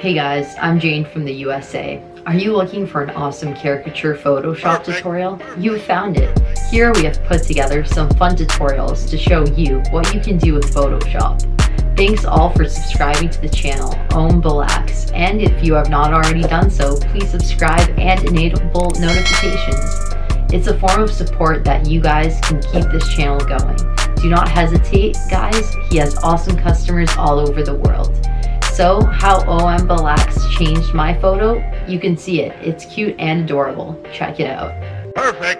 Hey guys, I'm Jane from the USA. Are you looking for an awesome caricature Photoshop tutorial? You found it. Here we have put together some fun tutorials to show you what you can do with Photoshop. Thanks all for subscribing to the channel, Om Balax, and if you have not already done so, please subscribe and enable notifications. It's a form of support that you guys can keep this channel going. Do not hesitate, guys. He has awesome customers all over the world. So, how OM Balax changed my photo? You can see it. It's cute and adorable. Check it out. Perfect.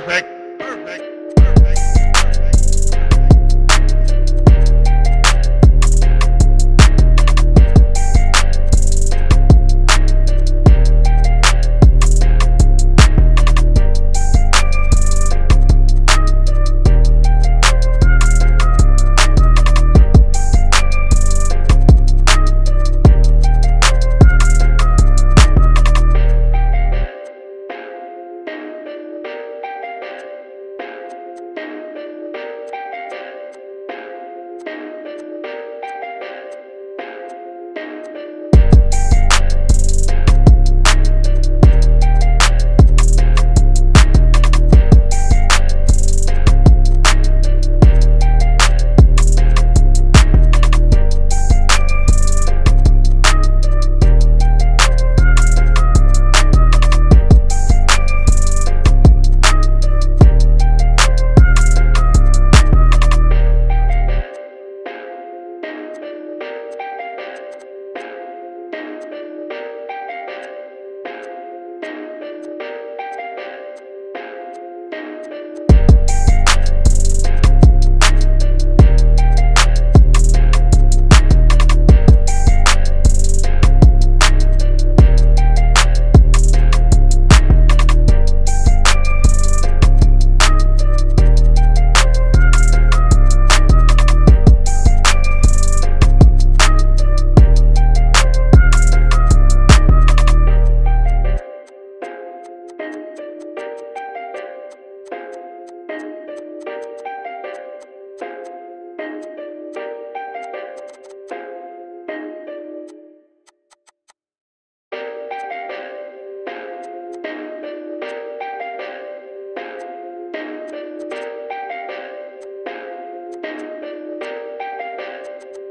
Perfect.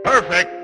Perfect.